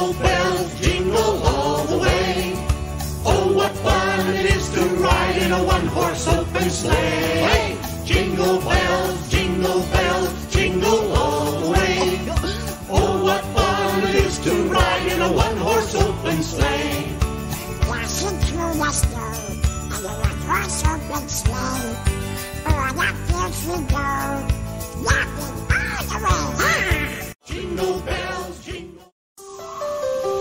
Jingle bells, jingle all the way. Oh, what fun it is to ride in a one-horse open sleigh. Jingle bells, jingle bells, jingle all the way. Oh, what fun it is to ride in a one-horse open sleigh. Dashing through the snow and a one-horse open sleigh. O'er the fields we go, laughing